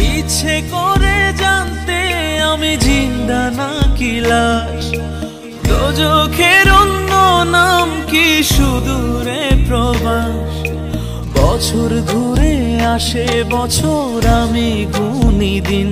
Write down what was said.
ইচ্ছে করে জানতে আমি জিন্দা না কি লাশ? দোজখের অন্য নাম কি সুদূরে প্রবাস? বছর ঘুরে আসে বছর আমি গুনি দিন।